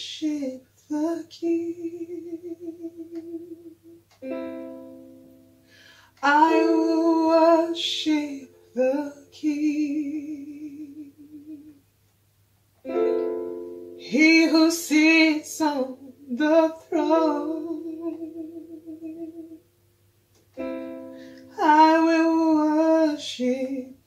worship the King. I will worship the King. He who sits on the throne. I will worship